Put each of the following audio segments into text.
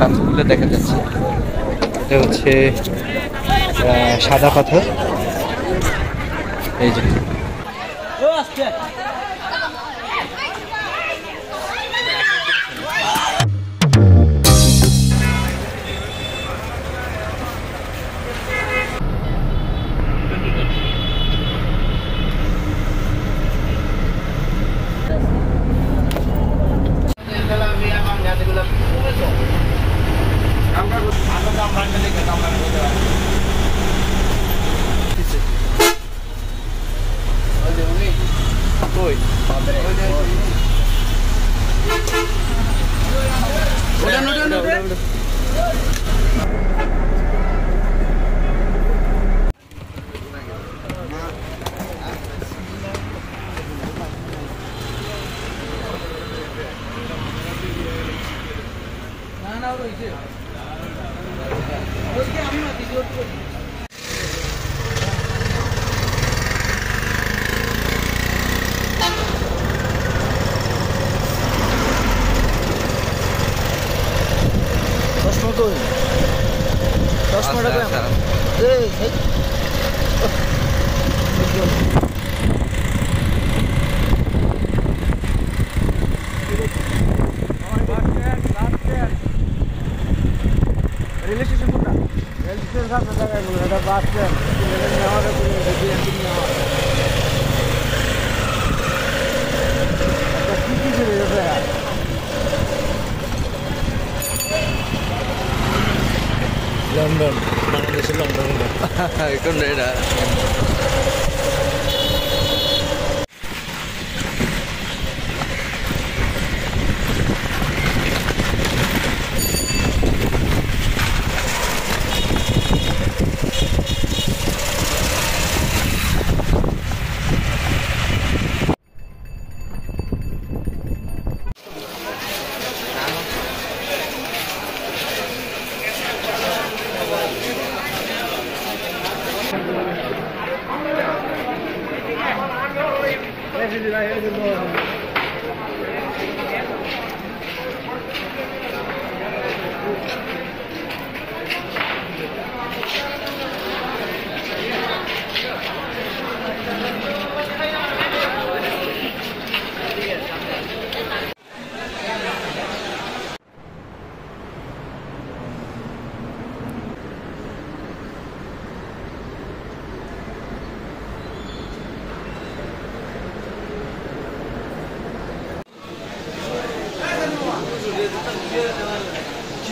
পাথরগুলো দেখা যাচ্ছে। এটা হচ্ছে সাদা পাথর। এই যে। rồi udah udah udah udah Nah, nah, udah itu. Terus kita ambil tidur tuh. চশমাটা কই আমার এই এই। রেল স্টেশন কোনটা rail station bus stand Thôi, con để đã. era de novo.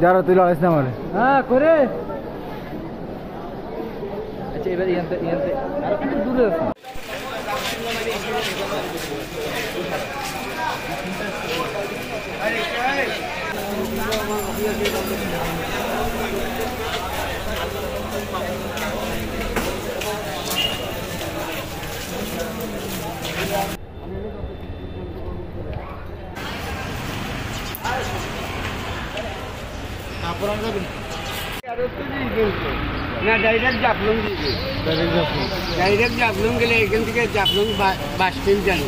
যারা তুই লড়াইস না আমার হ্যাঁ করে আচ্ছা এবার ইয়ান্তে ইয়ান্তে আর একটু দূরে আছে না? ডাইরেক্ট জাফলং দিবে ডাইরেক্ট জাফলং। গেলে এখান থেকে জাফলং বাস স্ট্যান্ড জানো।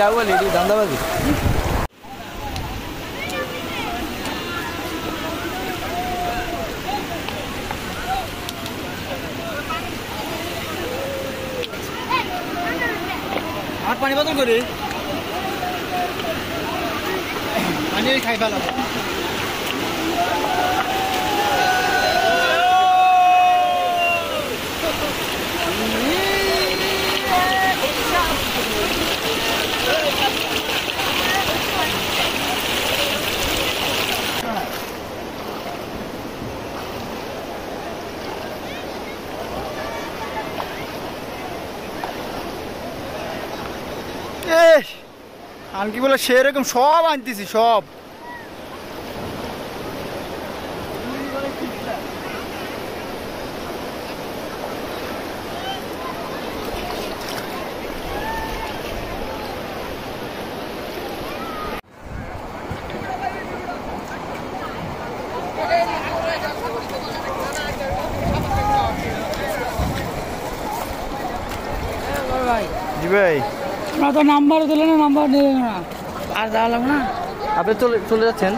যাব লেডি ধান্দাবাজি। আর পানি বদল করে পানি খাই ফেলাবো আমি কি বলে সেরকম সব আনতেছি সব। আপনার তো নাম্বার দিলে না নাম্বার দিলেন না। আর যাওয়া লাগবে না? আপনি চলে চলে যাচ্ছেন?